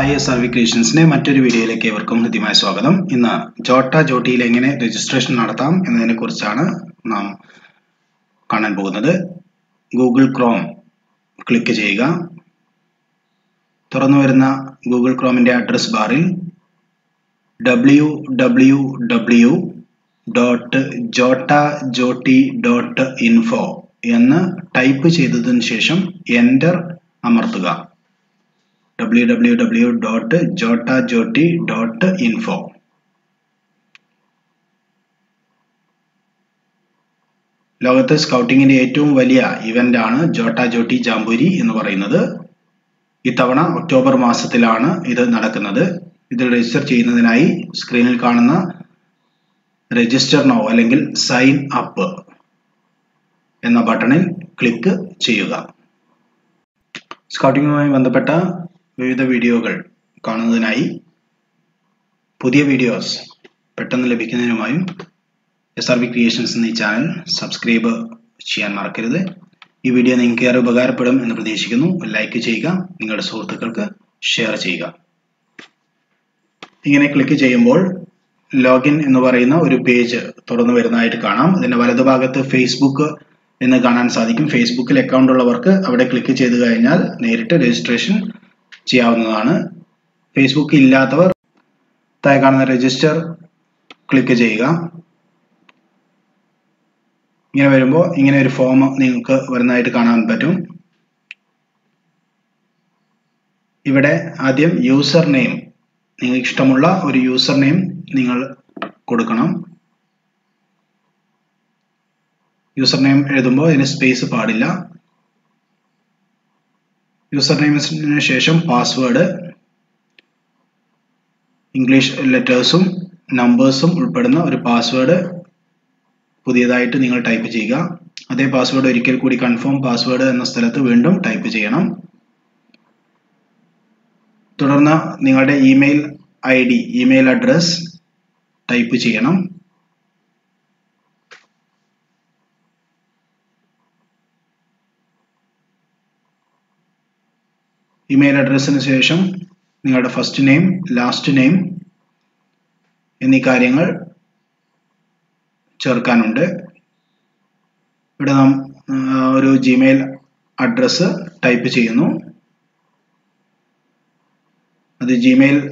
Hi V ക്രിയേഷൻസിന്റെ മറ്റൊരു വീഡിയോയിലേക്ക് ഏവർക്കും ഹൃദ്യമായ സ്വാഗതം. ഇന്ന് ജോട്ട ജോട്ടിയിൽ എങ്ങനെ രജിസ്ട്രേഷൻ നടത്താം എന്നതിനെ കുറിച്ചാണ് നാം കാണാൻ പോകുന്നത്. ഗൂഗിൾ ക്രോം ക്ലിക്ക് ചെയ്യുക. തുറന്നു വരുന്ന ഗൂഗിൾ ക്രോമിന്റെ അഡ്രസ് ബാറിൽ W W W dot JOTA JOTI dot info എന്ന് ടൈപ്പ് ചെയ്തതിനു ശേഷം എന്റർ അമർത്തുക. ഇൻഫോ ലോകത്ത് സ്കൗട്ടിങ്ങിന്റെ ഏറ്റവും വലിയ ഇവന്റ് ആണ് ജോട്ട ജോട്ടി ജാംബൂരി എന്ന് പറയുന്നത്. ഇത്തവണ ഒക്ടോബർ മാസത്തിലാണ് ഇത് നടക്കുന്നത്. ഇത് രജിസ്റ്റർ ചെയ്യുന്നതിനായി സ്ക്രീനിൽ കാണുന്ന രജിസ്റ്റർ നോ അല്ലെങ്കിൽ സൈൻ അപ്പ് എന്ന ബട്ടണിൽ ക്ലിക്ക് ചെയ്യുക. സ്കൗട്ടിങ്ങുമായി ബന്ധപ്പെട്ട വിവിധ വീഡിയോകൾ കാണുന്നതിനായി പുതിയ വീഡിയോസ് പെട്ടെന്ന് ലഭിക്കുന്നതിനുമായും എസ് ആർ ബി ക്രിയേഷൻസ് എന്ന ഈ ചാനൽ സബ്സ്ക്രൈബ് ചെയ്യാൻ മറക്കരുത്. ഈ വീഡിയോ നിങ്ങൾക്ക് ഏറെ ഉപകാരപ്പെടും എന്ന് പ്രതീക്ഷിക്കുന്നു. ലൈക്ക് ചെയ്യുക നിങ്ങളുടെ സുഹൃത്തുക്കൾക്ക് ഷെയർ ചെയ്യുക. ഇങ്ങനെ ക്ലിക്ക് ചെയ്യുമ്പോൾ ലോഗിൻ എന്ന് പറയുന്ന ഒരു പേജ് തുറന്നു വരുന്നതായിട്ട് കാണാം. അതിന്റെ വലതുഭാഗത്ത് ഫേസ്ബുക്ക് എന്ന് കാണാൻ സാധിക്കും. ഫേസ്ബുക്കിൽ അക്കൗണ്ട് ഉള്ളവർക്ക് അവിടെ ക്ലിക്ക് ചെയ്ത് കഴിഞ്ഞാൽ നേരിട്ട് രജിസ്ട്രേഷൻ ചെയ്യാവുന്നതാണ്. ഫേസ്ബുക്ക് ഇല്ലാത്തവർ താഴെ കാണുന്ന രജിസ്റ്റർ ക്ലിക്ക് ചെയ്യുക. ഇങ്ങനെ വരുമ്പോൾ ഇങ്ങനെ ഒരു ഫോം നിങ്ങൾക്ക് വരുന്നതായിട്ട് കാണാൻ പറ്റും. ഇവിടെ ആദ്യം യൂസർ നെയിം നിങ്ങൾക്ക് ഇഷ്ടമുള്ള ഒരു യൂസർ നെയിം നിങ്ങൾ കൊടുക്കണം. യൂസർ നെയിം എഴുതുമ്പോൾ ഇതിന് സ്പേസ് പാടില്ല. യൂസർ നെയിമിന് ശേഷം പാസ്വേഡ് ഇംഗ്ലീഷ് ലെറ്റേഴ്സും നമ്പേഴ്സും ഉൾപ്പെടുന്ന ഒരു പാസ്വേഡ് പുതിയതായിട്ട് നിങ്ങൾ ടൈപ്പ് ചെയ്യുക. അതേ പാസ്വേഡ് ഒരിക്കൽ കൂടി കൺഫേം പാസ്വേഡ് എന്ന സ്ഥലത്ത് വീണ്ടും ടൈപ്പ് ചെയ്യണം. തുടർന്ന് നിങ്ങളുടെ email I D email address type ചെയ്യണം. ഇമെയിൽ അഡ്രസ്സിന് ശേഷം നിങ്ങളുടെ ഫസ്റ്റ് നെയിം ലാസ്റ്റ് നെയിം എന്നീ കാര്യങ്ങൾ ചേർക്കാനുണ്ട്. ഇവിടെ നാം ഒരു ജിമെയിൽ അഡ്രസ്സ് ടൈപ്പ് ചെയ്യുന്നു. അത് ജിമെയിൽ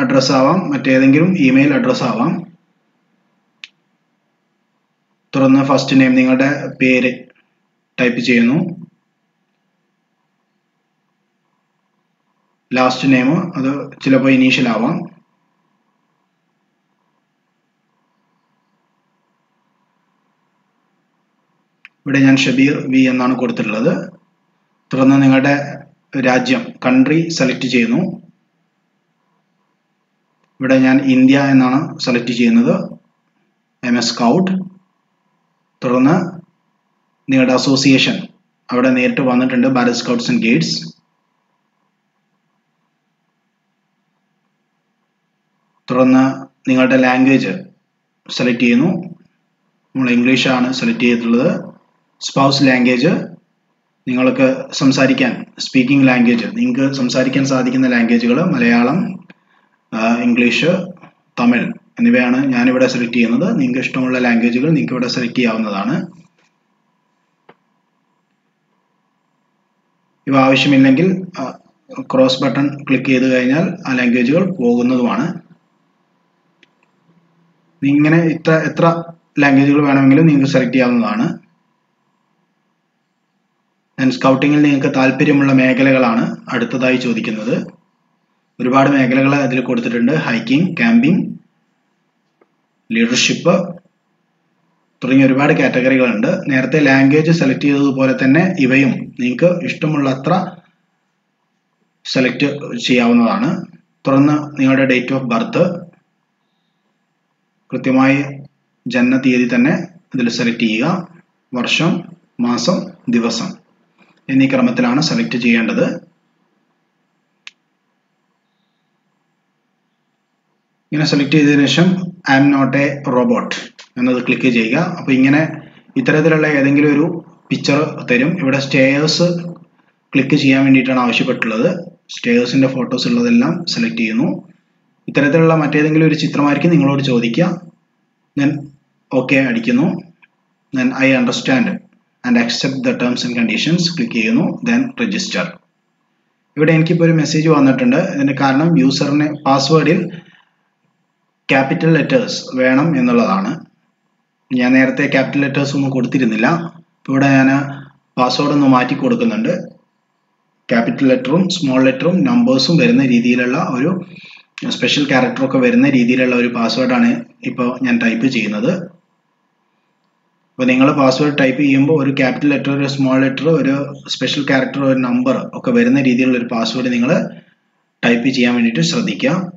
അഡ്രസ് ആവാം മറ്റേതെങ്കിലും ഇമെയിൽ അഡ്രസ് ആവാം. തുറന്ന് ഫസ്റ്റ് നെയിം നിങ്ങളുടെ പേര് ടൈപ്പ് ചെയ്യുന്നു. ലാസ്റ്റ് നെയിം അത് ചിലപ്പോൾ ഇനീഷ്യൽ ആവാം. ഇവിടെ ഞാൻ ഷബീർ വി എന്നാണ് കൊടുത്തിട്ടുള്ളത്. തുടർന്ന് നിങ്ങളുടെ രാജ്യം കൺട്രി സെലക്ട് ചെയ്യുന്നു. ഇവിടെ ഞാൻ ഇന്ത്യ എന്നാണ് സെലക്ട് ചെയ്യുന്നത്. എം എസ് സ്കൗട്ട് തുടർന്ന് നിങ്ങളുടെ അസോസിയേഷൻ അവിടെ നേരിട്ട് വന്നിട്ടുണ്ട് ഭാരത് സ്കൗട്ട്സ് ആൻഡ് ഗൈഡ്സ് തുടർന്ന് നിങ്ങളുടെ ലാംഗ്വേജ് സെലക്ട് ചെയ്യുന്നു. നമ്മൾ ഇംഗ്ലീഷാണ് സെലക്ട് ചെയ്തിട്ടുള്ളത്. സ്പൗസ് ലാംഗ്വേജ് നിങ്ങൾക്ക് സംസാരിക്കാൻ സ്പീക്കിംഗ് ലാംഗ്വേജ് നിങ്ങൾക്ക് സംസാരിക്കാൻ സാധിക്കുന്ന ലാംഗ്വേജുകൾ മലയാളം ഇംഗ്ലീഷ് തമിഴ് എന്നിവയാണ് ഞാനിവിടെ സെലക്ട് ചെയ്യുന്നത്. നിങ്ങൾക്ക് ഇഷ്ടമുള്ള ലാംഗ്വേജുകൾ നിങ്ങൾക്ക് ഇവിടെ സെലക്ട് ചെയ്യാവുന്നതാണ്. ഇവ ആവശ്യമില്ലെങ്കിൽ ക്രോസ് ബട്ടൺ ക്ലിക്ക് ചെയ്ത് കഴിഞ്ഞാൽ ആ ലാംഗ്വേജുകൾ പോകുന്നതുമാണ്. ഇങ്ങനെ ഇത്ര എത്ര ലാംഗ്വേജുകൾ വേണമെങ്കിലും നിങ്ങൾക്ക് സെലക്ട് ചെയ്യാവുന്നതാണ്. ഞാൻ സ്കൗട്ടിങ്ങിൽ നിങ്ങൾക്ക് താല്പര്യമുള്ള മേഖലകളാണ് അടുത്തതായി ചോദിക്കുന്നത്. ഒരുപാട് മേഖലകൾ അതിൽ കൊടുത്തിട്ടുണ്ട്. ഹൈക്കിംഗ് ക്യാമ്പിംഗ് ലീഡർഷിപ്പ് തുടങ്ങിയ ഒരുപാട് കാറ്റഗറികളുണ്ട് നേരത്തെ ലാംഗ്വേജ് സെലക്ട് ചെയ്തതുപോലെ തന്നെ ഇവയും നിങ്ങൾക്ക് ഇഷ്ടമുള്ള അത്ര സെലക്ട് ചെയ്യാവുന്നതാണ്. തുടർന്ന് നിങ്ങളുടെ ഡേറ്റ് ഓഫ് ബർത്ത് കൃത്യമായി ജനന തീയതി തന്നെ ഇതിൽ സെലക്ട് ചെയ്യുക. വർഷം മാസം ദിവസം എന്നീ ക്രമത്തിലാണ് സെലക്ട് ചെയ്യേണ്ടത്. ഇങ്ങനെ സെലക്ട് ചെയ്തതിനു ശേഷം I am not a robot എന്നത് ക്ലിക്ക് ചെയ്യുക. അപ്പോൾ ഇങ്ങനെ ഇത്തരത്തിലുള്ള ഏതെങ്കിലും ഒരു പിക്ചർ തരും. ഇവിടെ സ്റ്റേയേഴ്സ് ക്ലിക്ക് ചെയ്യാൻ വേണ്ടിയിട്ടാണ് ആവശ്യപ്പെട്ടുള്ളത്. സ്റ്റേഴ്സിന്റെ ഫോട്ടോസ് ഉള്ളതെല്ലാം സെലക്ട് ചെയ്യുന്നു. ഇത്തരത്തിലുള്ള മറ്റേതെങ്കിലും ഒരു ചിത്രമായിരിക്കും നിങ്ങളോട് ചോദിക്കുക. ഞാൻ ഓക്കെ അടിക്കുന്നു. Then I understand and accept the terms and conditions click ചെയ്യുന്നു. ദെൻ രജിസ്റ്റർ ഇവിടെ എനിക്കിപ്പോൾ ഒരു മെസ്സേജ് വന്നിട്ടുണ്ട്. ഇതിന്റെ കാരണം യൂസറിന് പാസ്വേഡിൽ ക്യാപിറ്റൽ ലെറ്റേഴ്സ് വേണം എന്നുള്ളതാണ്. ഞാൻ നേരത്തെ ക്യാപിറ്റൽ ലെറ്റേഴ്സ് ഒന്നും കൊടുത്തിരുന്നില്ല. ഇവിടെ ഞാൻ പാസ്വേഡ് ഒന്ന് മാറ്റി കൊടുക്കുന്നുണ്ട്. ക്യാപിറ്റൽ ലെറ്ററും സ്മോൾ ലെറ്ററും നമ്പേഴ്സും വരുന്ന രീതിയിലുള്ള ഒരു സ്പെഷ്യൽ ക്യാരക്ടറൊക്കെ വരുന്ന രീതിയിലുള്ള ഒരു പാസ്വേഡാണ് ഇപ്പോൾ ഞാൻ ടൈപ്പ് ചെയ്യുന്നത്. അപ്പോൾ നിങ്ങൾ പാസ്വേഡ് ടൈപ്പ് ചെയ്യുമ്പോൾ ഒരു ക്യാപിറ്റൽ ലെറ്റർ ഒരു സ്മോൾ ലെറ്റർ ഒരു സ്പെഷ്യൽ ക്യാരക്ടർ ഒരു നമ്പർ ഒക്കെ വരുന്ന രീതിയിലുള്ള ഒരു പാസ്വേഡ് നിങ്ങൾ ടൈപ്പ് ചെയ്യാൻ വേണ്ടിയിട്ട് ശ്രദ്ധിക്കുക.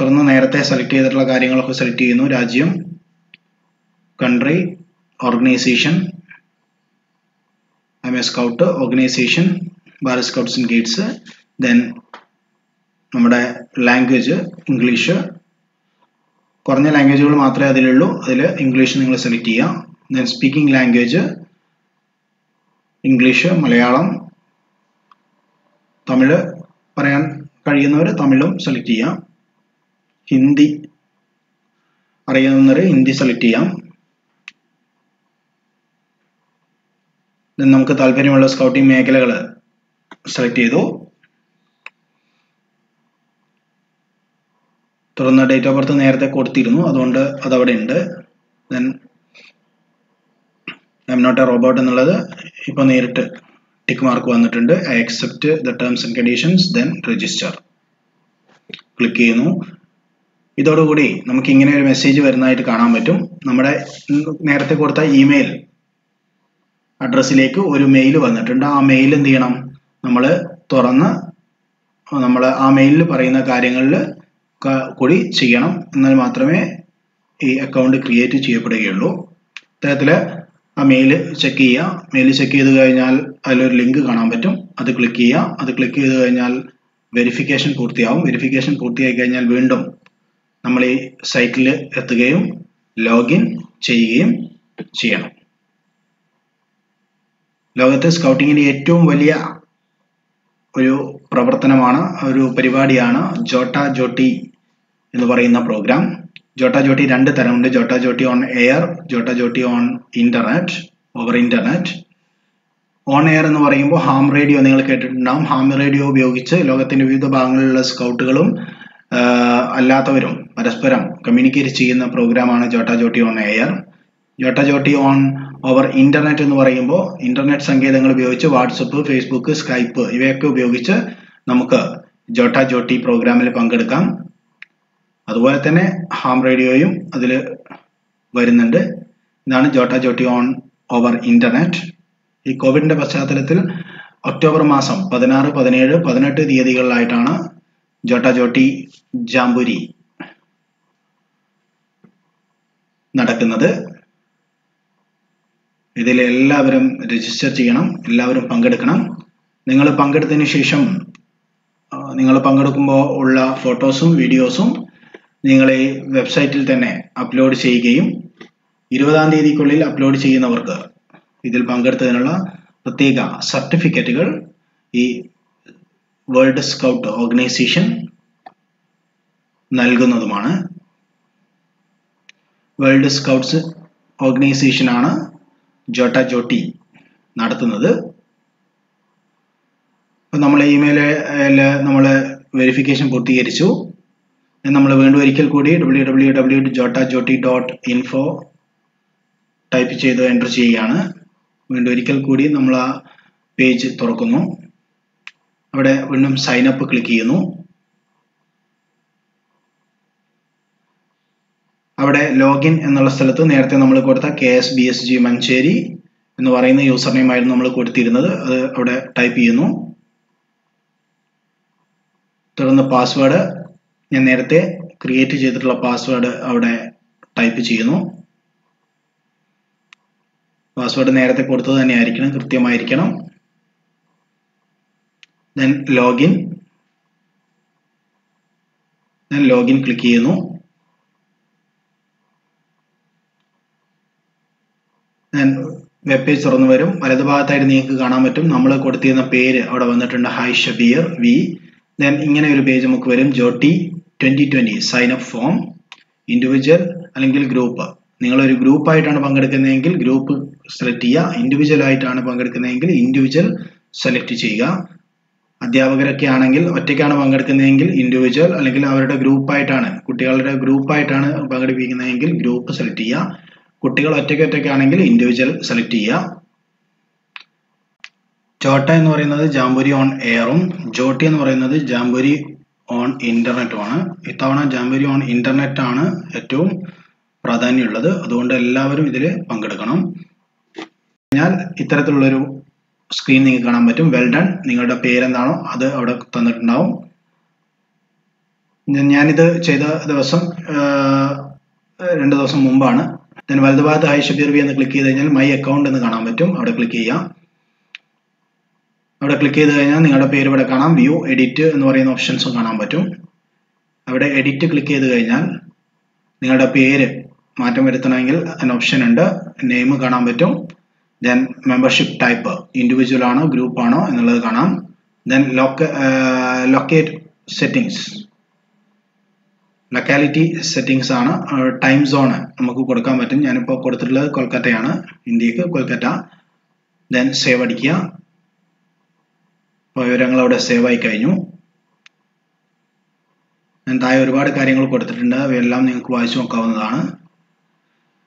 തുടർന്ന് നേരത്തെ സെലക്ട് ചെയ്തിട്ടുള്ള കാര്യങ്ങളൊക്കെ സെലക്ട് ചെയ്യുന്നു. രാജ്യം country organization I am a scout organization Bharat scouts and guides then നമ്മുടെ ലാംഗ്വേജ് ഇംഗ്ലീഷ് കുറഞ്ഞ ലാംഗ്വേജുകൾ മാത്രമേ അതിലുള്ളൂ. അതിൽ ഇംഗ്ലീഷ് നിങ്ങൾ സെലക്ട് ചെയ്യാം then speaking language English Malayalam Tamil പറയാൻ കഴിയുന്നവർ തമിഴും സെലക്ട് ചെയ്യാം ഹിന്ദി അറിയാവുന്നവർ ഹിന്ദി സെലക്ട് ചെയ്യാം നമുക്ക് താല്പര്യമുള്ള സ്കൗട്ടിംഗ് മേഖലകൾ സെലക്ട് ചെയ്തു. തുടർന്ന് ഡേറ്റ് ഓഫ് ബർത്ത് നേരത്തെ കൊടുത്തിരുന്നു. അതുകൊണ്ട് അതവിടെ ഉണ്ട് then I not a robot എന്നുള്ളത് ഇപ്പോൾ നേരിട്ട് ടിക്ക് മാർക്ക് വന്നിട്ടുണ്ട്. I accept the terms and conditions then register click ചെയ്യുന്നു. ഇതോടുകൂടി നമുക്ക് ഇങ്ങനെ ഒരു മെസ്സേജ് വരുന്നതായിട്ട് കാണാൻ പറ്റും. നമ്മുടെ നേരത്തെ കൊടുത്ത ഇമെയിൽ അഡ്രസ്സിലേക്ക് ഒരു മെയിൽ വന്നിട്ടുണ്ട്. ആ മെയിൽ എന്ത് ചെയ്യണം? നമ്മൾ തുറന്ന് നമ്മൾ ആ മെയിലിൽ പറയുന്ന കാര്യങ്ങളിൽ കൂടി ചെയ്യണം. എന്നാൽ മാത്രമേ ഈ അക്കൗണ്ട് ക്രിയേറ്റ് ചെയ്യപ്പെടുകയുള്ളൂ. ഇത്തരത്തിൽ ആ മെയിൽ ചെക്ക് ചെയ്യുക. മെയിൽ ചെക്ക് ചെയ്ത് കഴിഞ്ഞാൽ അതിലൊരു ലിങ്ക് കാണാൻ പറ്റും. അത് ക്ലിക്ക് ചെയ്യുക. അത് ക്ലിക്ക് ചെയ്ത് കഴിഞ്ഞാൽ വെരിഫിക്കേഷൻ പൂർത്തിയാവും. വെരിഫിക്കേഷൻ പൂർത്തിയായി കഴിഞ്ഞാൽ വീണ്ടും നമ്മൾ ഈ സൈറ്റിൽ എത്തുകയും ലോഗിൻ ചെയ്യുകയും ചെയ്യണം. ലോകത്തെ സ്കൗട്ടിങ്ങിന് ഏറ്റവും വലിയ ഒരു പ്രവർത്തനമാണ് ഒരു പരിപാടിയാണ് ജോട്ട ജോട്ടി. എന്ന് പറയുന്ന പ്രോഗ്രാം ജോട്ട ജോട്ടി രണ്ട് തരമുണ്ട്. JOTA JOTI on air JOTA JOTI on internet over internet on air എന്ന് പറയുമ്പോൾ ഹാം റേഡിയോ നിങ്ങൾ കേട്ടിട്ടുണ്ടാവും. ഹാം റേഡിയോ ഉപയോഗിച്ച് ലോകത്തിന്റെ വിവിധ ഭാഗങ്ങളിലുള്ള സ്കൗട്ടുകളും അല്ലാത്തവരും പരസ്പരം കമ്മ്യൂണിക്കേറ്റ് ചെയ്യുന്ന പ്രോഗ്രാമാണ് JOTA JOTI on air JOTA JOTI on over internet എന്ന് പറയുമ്പോൾ ഇന്റർനെറ്റ് സങ്കേതങ്ങൾ ഉപയോഗിച്ച് വാട്സപ്പ് ഫേസ്ബുക്ക് സ്കൈപ്പ് ഇവയൊക്കെ ഉപയോഗിച്ച് നമുക്ക് ജോട്ട ജോട്ടി പ്രോഗ്രാമിൽ പങ്കെടുക്കാം. അതുപോലെ തന്നെ ഹാം റേഡിയോയും അതിൽ വരുന്നുണ്ട്. ഇതാണ് JOTA JOTI on over internet ഈ കോവിഡിന്റെ പശ്ചാത്തലത്തിൽ ഒക്ടോബർ മാസം പതിനാറ് പതിനേഴ് പതിനെട്ട് തീയതികളിലായിട്ടാണ് ജോട്ട ജോട്ടി ജാംബുരി നടക്കുന്നത്. ഇതിൽ എല്ലാവരും രജിസ്റ്റർ ചെയ്യണം എല്ലാവരും പങ്കെടുക്കണം. നിങ്ങൾ പങ്കെടുത്തതിന് ശേഷം നിങ്ങൾ പങ്കെടുക്കുമ്പോൾ ഉള്ള ഫോട്ടോസും വീഡിയോസും നിങ്ങൾ ഈ വെബ്സൈറ്റിൽ തന്നെ അപ്ലോഡ് ചെയ്യുകയും ഇരുപതാം തീയതിക്കുള്ളിൽ അപ്ലോഡ് ചെയ്യുന്നവർക്ക് ഇതിൽ പങ്കെടുത്തതിനുള്ള പ്രത്യേക സർട്ടിഫിക്കറ്റുകൾ ഈ വേൾഡ് സ്കൗട്ട് ഓർഗനൈസേഷൻ നൽകുന്നതുമാണ്. വേൾഡ് സ്കൗട്ട്സ് ഓർഗനൈസേഷനാണ് ജോട്ട ജോട്ടി നടത്തുന്നത്. നമ്മൾ ഇമെയിൽ നമ്മൾ വെരിഫിക്കേഷൻ പൂർത്തീകരിച്ചു. നമ്മൾ വീണ്ടും ഒരിക്കൽ കൂടി W W W JOTA JOTI dot info type ചെയ്ത് എന്റർ ചെയ്യുകയാണ്. വീണ്ടും ഒരിക്കൽ കൂടി നമ്മൾ ആ പേജ് തുറക്കുന്നു. അവിടെ വീണ്ടും സൈൻ അപ്പ് ക്ലിക്ക് ചെയ്യുന്നു. അവിടെ ലോഗിൻ എന്നുള്ള സ്ഥലത്ത് നേരത്തെ നമ്മൾ കൊടുത്ത K S B S G Manjeri എന്ന് പറയുന്ന യൂസർ നെയിം ആയിരുന്നു നമ്മൾ കൊടുത്തിരുന്നത്. അത് അവിടെ ടൈപ്പ് ചെയ്യുന്നു. തുടർന്ന് പാസ്വേഡ് ഞാൻ നേരത്തെ ക്രിയേറ്റ് ചെയ്തിട്ടുള്ള പാസ്വേഡ് അവിടെ ടൈപ്പ് ചെയ്യുന്നു. പാസ്വേഡ് നേരത്തെ കൊടുത്തത് തന്നെ ആയിരിക്കണം കൃത്യമായിരിക്കണം. ദെൻ ലോഗിൻ ഞാൻ ലോഗിൻ ക്ലിക്ക് ചെയ്യുന്നു. ഞാൻ വെബ് പേജ് തുറന്നു വരും. വലതുഭാഗത്തായിട്ട് നിങ്ങൾക്ക് കാണാൻ പറ്റും. നമ്മൾ കൊടുത്തിരുന്ന പേര് അവിടെ വന്നിട്ടുണ്ട്. ഹൈ ഷബീർ വി ദെൻ ഇങ്ങനെ ഒരു പേജ് നമുക്ക് വരും. JOTI twenty twenty sign up form individual അല്ലെങ്കിൽ ഗ്രൂപ്പ് നിങ്ങൾ ഒരു ഗ്രൂപ്പ് ആയിട്ടാണ് പങ്കെടുക്കുന്നതെങ്കിൽ ഗ്രൂപ്പ് സെലക്ട് ചെയ്യുക. ഇൻഡിവിജ്വൽ ആയിട്ടാണ് പങ്കെടുക്കുന്നതെങ്കിൽ ഇൻഡിവിജ്വൽ സെലക്ട് ചെയ്യുക. അധ്യാപകരൊക്കെ ആണെങ്കിൽ ഒറ്റയ്ക്കാണ് പങ്കെടുക്കുന്നതെങ്കിൽ ഇൻഡിവിജ്വൽ അല്ലെങ്കിൽ അവരുടെ ഗ്രൂപ്പായിട്ടാണ് കുട്ടികളുടെ ഗ്രൂപ്പായിട്ടാണ് പങ്കെടുപ്പിക്കുന്നതെങ്കിൽ ഗ്രൂപ്പ് സെലക്ട് ചെയ്യുക. കുട്ടികൾ ഒറ്റയ്ക്ക് ഒറ്റയ്ക്കാണെങ്കിൽ ഇൻഡിവിജ്വൽ സെലക്ട് ചെയ്യുക. ചോട്ട എന്ന് പറയുന്നത് ജാംബുരി ഓൺ എയറും ജോട്ടി എന്ന് പറയുന്നത് ജാംബുരി ഓൺ ഇന്റർനെറ്റും ആണ്. ഇത്തവണ ജാംബരി ഓൺ ഇന്റർനെറ്റ് ആണ് ഏറ്റവും പ്രാധാന്യമുള്ളത്. അതുകൊണ്ട് എല്ലാവരും ഇതിൽ പങ്കെടുക്കണം. ഞാൻ ഇത്തരത്തിലുള്ളൊരു സ്ക്രീൻ നിങ്ങൾക്ക് കാണാൻ പറ്റും. വെൽ ഡൺ നിങ്ങളുടെ പേരെന്താണോ അത് അവിടെ തന്നിട്ടുണ്ടാവും. ഞാനിത് ചെയ്ത ദിവസം രണ്ട് ദിവസം മുമ്പാണ്. ഞാൻ വലതുഭാഗത്ത് ഹൈ ഷബീർ ബി എന്ന് ക്ലിക്ക് ചെയ്ത് കഴിഞ്ഞാൽ മൈ അക്കൗണ്ട് എന്ന് കാണാൻ പറ്റും. അവിടെ ക്ലിക്ക് ചെയ്യാം. അവിടെ ക്ലിക്ക് ചെയ്ത് കഴിഞ്ഞാൽ നിങ്ങളുടെ പേര് ഇവിടെ കാണാം. വ്യൂ എഡിറ്റ് എന്ന് പറയുന്ന ഓപ്ഷൻസും കാണാൻ പറ്റും. അവിടെ എഡിറ്റ് ക്ലിക്ക് ചെയ്ത് കഴിഞ്ഞാൽ നിങ്ങളുടെ പേര് മാറ്റം വരുത്തണമെങ്കിൽ അതിന് ഓപ്ഷൻ ഉണ്ട്. നെയിം കാണാൻ പറ്റും. ദെൻ മെമ്പർഷിപ്പ് ടൈപ്പ് ഇൻഡിവിജ്വൽ ആണോ ഗ്രൂപ്പ് ആണോ എന്നുള്ളത് കാണാം. ദെൻ ലൊക്ക ലൊക്കേറ്റ് സെറ്റിങ്സ് ലൊക്കാലിറ്റി സെറ്റിങ്സ് ആണ്. ടൈം സോൺ നമുക്ക് കൊടുക്കാൻ പറ്റും. ഞാനിപ്പോൾ കൊടുത്തിട്ടുള്ളത് കൊൽക്കത്തയാണ്. ഇന്ത്യയ്ക്ക് കൊൽക്കത്ത. ദെൻ സേവ് അടിക്കുക. വിവരങ്ങൾ അവിടെ സേവ് ആയി കഴിഞ്ഞു. ഞാൻ താഴെ ഒരുപാട് കാര്യങ്ങൾ കൊടുത്തിട്ടുണ്ട്. അവയെല്ലാം നിങ്ങൾക്ക് വായിച്ചു നോക്കാവുന്നതാണ്.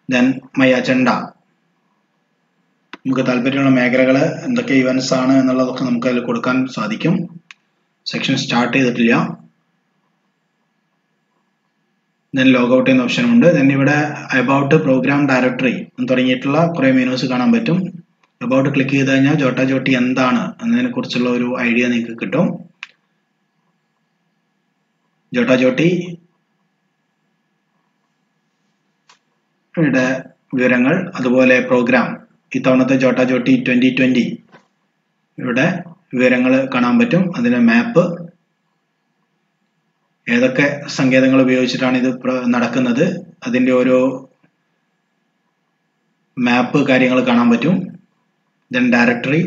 ദെൻ മൈ അജണ്ട നമുക്ക് താല്പര്യമുള്ള മേഖലകൾ എന്തൊക്കെ ഇവന്റ്സ് ആണ് എന്നുള്ളതൊക്കെ നമുക്ക് അതിൽ കൊടുക്കാൻ സാധിക്കും. സെക്ഷൻ സ്റ്റാർട്ട് ചെയ്തിട്ടില്ല. ദെൻ ലോഗൗട്ട് എന്ന ഓപ്ഷൻ ഉണ്ട്. ദെൻ ഇവിടെ അബൌട്ട് പ്രോഗ്രാം ഡയറക്ടറി തുടങ്ങിയിട്ടുള്ള കുറേ മെനൂസ് കാണാൻ പറ്റും. അബൌട്ട് ക്ലിക്ക് ചെയ്ത് കഴിഞ്ഞാൽ ജോട്ട ജോട്ടി എന്താണ് എന്നതിനെ കുറിച്ചുള്ള ഒരു ഐഡിയ നിങ്ങൾക്ക് കിട്ടും. ജോട്ട ജോട്ടി യുടെ വിവരങ്ങൾ അതുപോലെ പ്രോഗ്രാം ഇത്തവണത്തെ ജോട്ട ജോട്ടി ട്വന്റി ട്വന്റി ഇവിടെ വിവരങ്ങൾ കാണാൻ പറ്റും. അതിന് മാപ്പ് ഏതൊക്കെ സങ്കേതങ്ങൾ ഉപയോഗിച്ചിട്ടാണ് ഇത് നടക്കുന്നത്. അതിന്റെ ഓരോ മാപ്പ് കാര്യങ്ങൾ കാണാൻ പറ്റും. ദെൻ ഡയറക്ടറി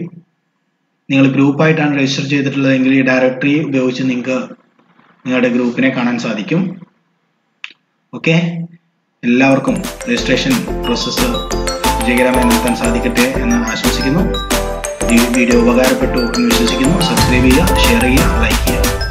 നിങ്ങൾ ഗ്രൂപ്പായിട്ടാണ് രജിസ്റ്റർ ചെയ്തിട്ടുള്ളതെങ്കിൽ ഈ ഡയറക്ടറി ഉപയോഗിച്ച് നിങ്ങൾക്ക് നിങ്ങളുടെ ഗ്രൂപ്പിനെ കാണാൻ സാധിക്കും. ഓക്കെ എല്ലാവർക്കും രജിസ്ട്രേഷൻ പ്രോസസ്സ് വിജയകരമായി നടത്താൻ സാധിക്കട്ടെ എന്ന് ആശംസിക്കുന്നു. വീഡിയോ ഉപകാരപ്പെട്ടു എന്ന് വിശ്വസിക്കുന്നു. സബ്സ്ക്രൈബ് ചെയ്യുക ഷെയർ ചെയ്യുക ലൈക്ക് ചെയ്യുക.